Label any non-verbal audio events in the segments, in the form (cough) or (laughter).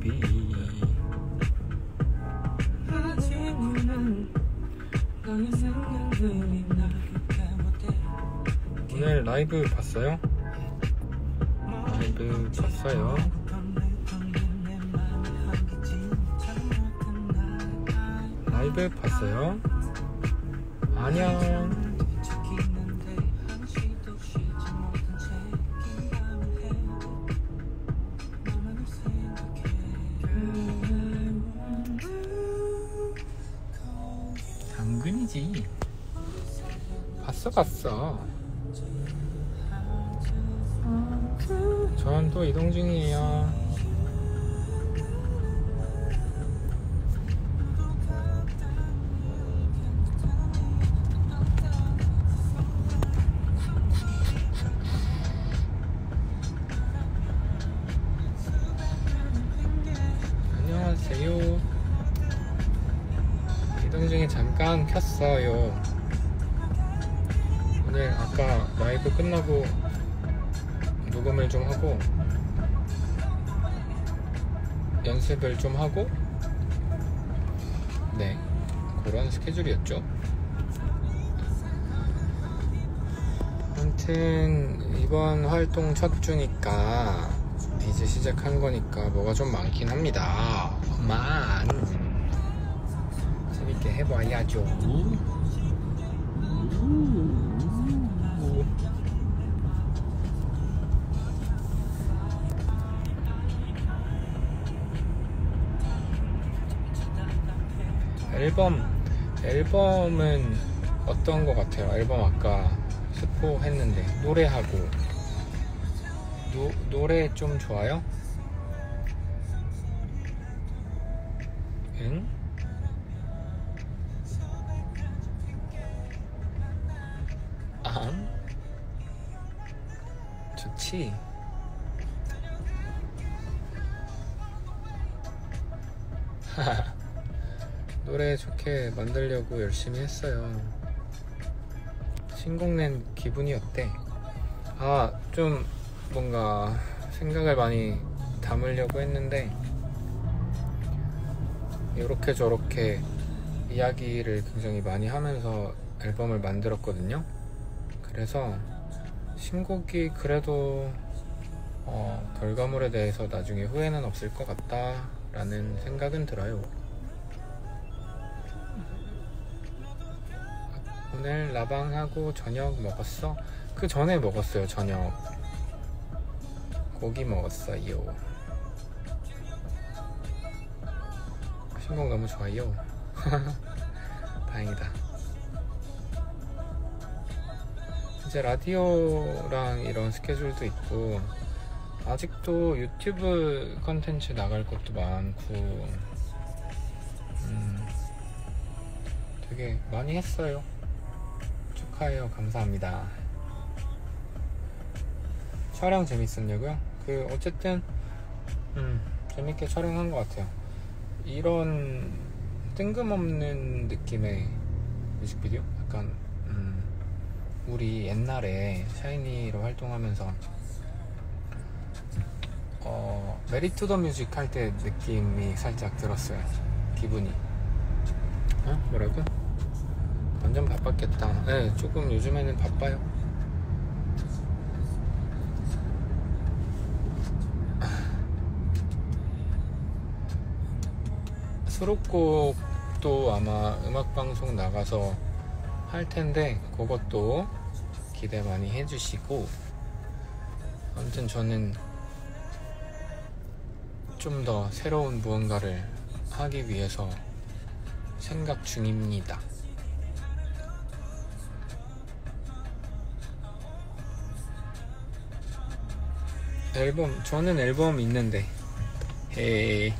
baby 오늘 라이브 봤어요? 라이브 봤어요 라이브 봤어요? 안녕 봤어. 전 또 이동 중이에요. 안녕하세요. 이동 중에 잠깐 켰어요. 오늘 아까 라이브 끝나고 녹음을 좀 하고 연습을 좀 하고 네 그런 스케줄이었죠. 아무튼 이번 활동 첫 주니까 이제 시작한 거니까 뭐가 좀 많긴 합니다. 만 재밌게 해봐야죠. 우. 앨범 앨범은 어떤 거 같아요? 앨범 아까 스포 했는데 노래하고 노, 노래 좀 좋아요? 응? 안? 좋지? 노래 좋게 만들려고 열심히 했어요. 신곡 낸 기분이 어때? 아, 좀 뭔가 생각을 많이 담으려고 했는데, 이렇게 저렇게 이야기를 굉장히 많이 하면서 앨범을 만들었거든요. 그래서 신곡이 그래도 어, 결과물에 대해서 나중에 후회는 없을 것 같다 라는 생각은 들어요. 오늘 라방하고 저녁 먹었어? 그 전에 먹었어요, 저녁. 고기 먹었어요. 신곡 너무 좋아요. (laughs) 다행이다. 이제 라디오랑 이런 스케줄도 있고, 아직도 유튜브 컨텐츠 나갈 것도 많고, 음, 되게 많이 했어요. 축하해요. 감사합니다. 촬영 재밌었냐고요? 그 어쨌든 음, 재밌게 촬영한 것 같아요. 이런 뜬금없는 느낌의 뮤직비디오? 약간 음, 우리 옛날에 샤이니로 활동하면서 어, Married to the Music 할 때 느낌이 살짝 들었어요. 기분이. 어? 뭐라고? 완전 바빴겠다. 네, 조금 요즘에는 바빠요. 수록곡도 아마 음악방송 나가서 할 텐데, 그것도 기대 많이 해주시고, 아무튼 저는 좀 더 새로운 무언가를 하기 위해서 생각 중입니다. 앨범 저는 앨범 있는데. 헤이.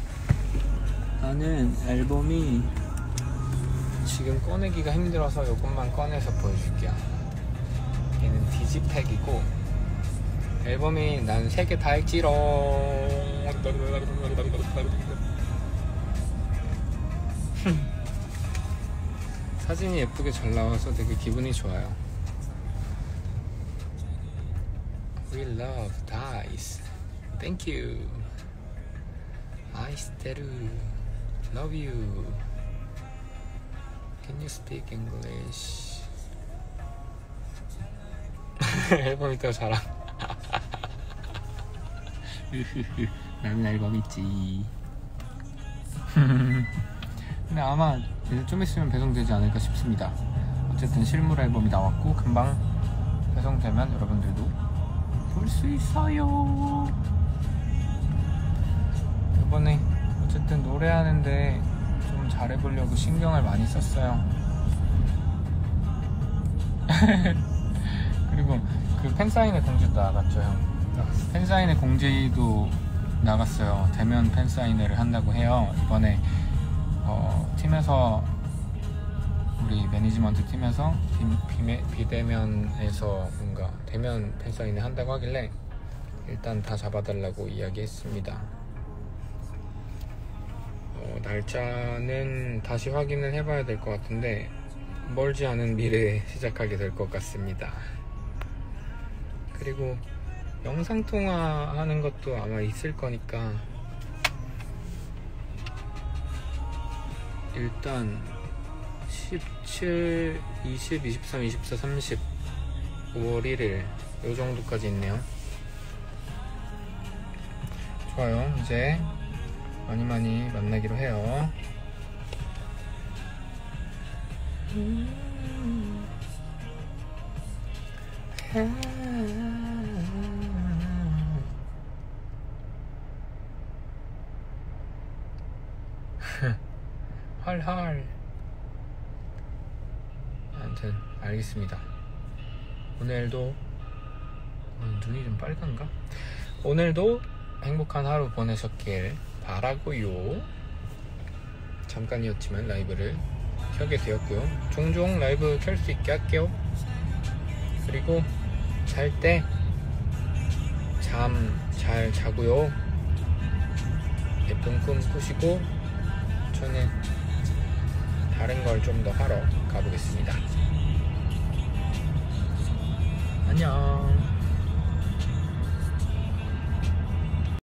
나는 앨범이 지금 꺼내기가 힘들어서 이것만 꺼내서 보여줄게요. 얘는 디지팩이고 앨범이 난 세 개다 했지롱. (laughs) 사진이 예쁘게 잘 나와서 되게 기분이 좋아요 We love dice. Thank you. 아이스테르. Love you. Can you speak English? 앨범 있다고 자랑. 나는 앨범 있지. (laughs) 근데 아마 좀 있으면 배송되지 않을까 싶습니다. 어쨌든 실물 앨범이 나왔고 금방 배송되면 여러분들도 볼 수 있어요. 이번에 어쨌든 노래하는데 좀 잘해보려고 신경을 많이 썼어요. (laughs) 그리고 그 팬사인회 공지도 나갔죠, 형. 팬사인회 공지도 나갔어요. 대면 팬사인회를 한다고 해요. 이번에 어, 팀에서 우리 매니지먼트 팀에서 비, 비대면에서 뭔가 대면 팬사인회 한다고 하길래 일단 다 잡아달라고 이야기했습니다. 어, 날짜는 다시 확인을 해봐야 될 것 같은데 멀지 않은 미래에 (laughs) 시작하게 될 것 같습니다. 그리고 영상 통화 하는 것도 아마 있을 거니까 일단 17, 20, 23, 24, 30 5월 1일. 요 정도까지 있네요. 좋아요. 이제 많이 많이 만나기로 해요. 헐헐 (laughs) 아무튼 알겠습니다 오늘도 어, 눈이 좀 빨간가? 오늘도 행복한 하루 보내셨길 바라고요 잠깐이었지만 라이브를 켜게 되었고요 종종 라이브 켤 수 있게 할게요 그리고 잘 때 잠 잘 자고요 예쁜 꿈 꾸시고 저는 다른 걸 좀 더 하러 가보겠습니다. 안녕.